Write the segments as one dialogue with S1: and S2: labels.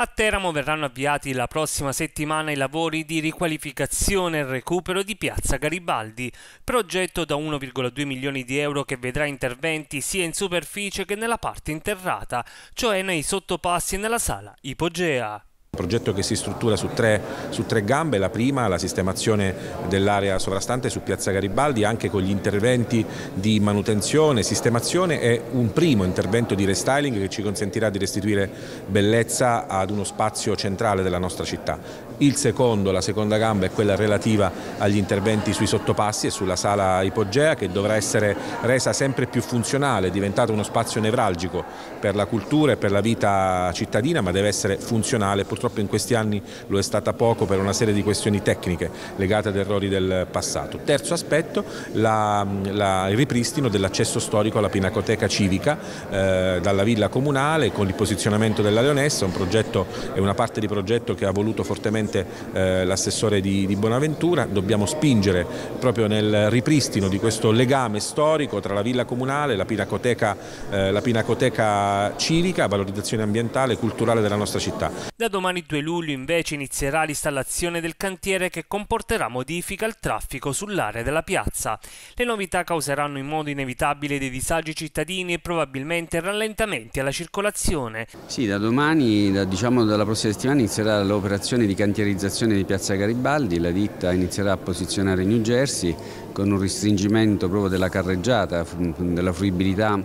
S1: A Teramo verranno avviati la prossima settimana i lavori di riqualificazione e recupero di Piazza Garibaldi, progetto da 1,2 milioni di euro che vedrà interventi sia in superficie che nella parte interrata, cioè nei sottopassi e nella sala ipogea
S2: progetto che si struttura su tre, su tre, gambe, la prima la sistemazione dell'area sovrastante su Piazza Garibaldi anche con gli interventi di manutenzione, sistemazione e un primo intervento di restyling che ci consentirà di restituire bellezza ad uno spazio centrale della nostra città. Il secondo, la seconda gamba è quella relativa agli interventi sui sottopassi e sulla sala ipogea che dovrà essere resa sempre più funzionale, è diventato uno spazio nevralgico per la cultura e per la vita cittadina ma deve essere funzionale purtroppo in questi anni lo è stata poco per una serie di questioni tecniche legate ad errori del passato. Terzo aspetto, la, la, il ripristino dell'accesso storico alla Pinacoteca Civica eh, dalla villa comunale con il posizionamento della Leonessa, un progetto, è una parte di progetto che ha voluto fortemente eh, l'assessore di, di Bonaventura, dobbiamo spingere proprio nel ripristino di questo legame storico tra la villa comunale, la Pinacoteca, eh, la Pinacoteca civica, valorizzazione ambientale e culturale della nostra città.
S1: Da domani domani 2 luglio invece inizierà l'installazione del cantiere che comporterà modifiche al traffico sull'area della piazza. Le novità causeranno in modo inevitabile dei disagi cittadini e probabilmente rallentamenti alla circolazione.
S3: Sì, da domani, da, diciamo dalla prossima settimana inizierà l'operazione di cantierizzazione di piazza Garibaldi, la ditta inizierà a posizionare New Jersey con un restringimento proprio della carreggiata, della fruibilità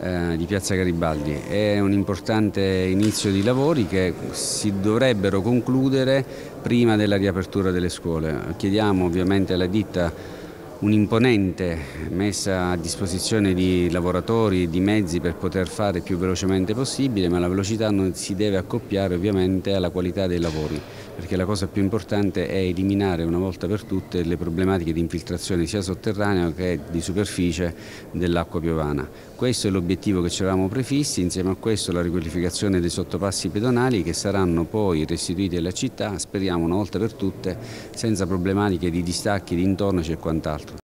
S3: eh, di Piazza Garibaldi. È un importante inizio di lavori che si dovrebbero concludere prima della riapertura delle scuole. Chiediamo ovviamente alla ditta un'imponente messa a disposizione di lavoratori e di mezzi per poter fare più velocemente possibile, ma la velocità non si deve accoppiare ovviamente alla qualità dei lavori, perché la cosa più importante è eliminare una volta per tutte le problematiche di infiltrazione sia sotterranea che di superficie dell'acqua piovana. Questo è l'obiettivo che ci eravamo prefissi, insieme a questo la riqualificazione dei sottopassi pedonali che saranno poi restituiti alla città, speriamo una volta per tutte, senza problematiche di distacchi, di intornaci e quant'altro.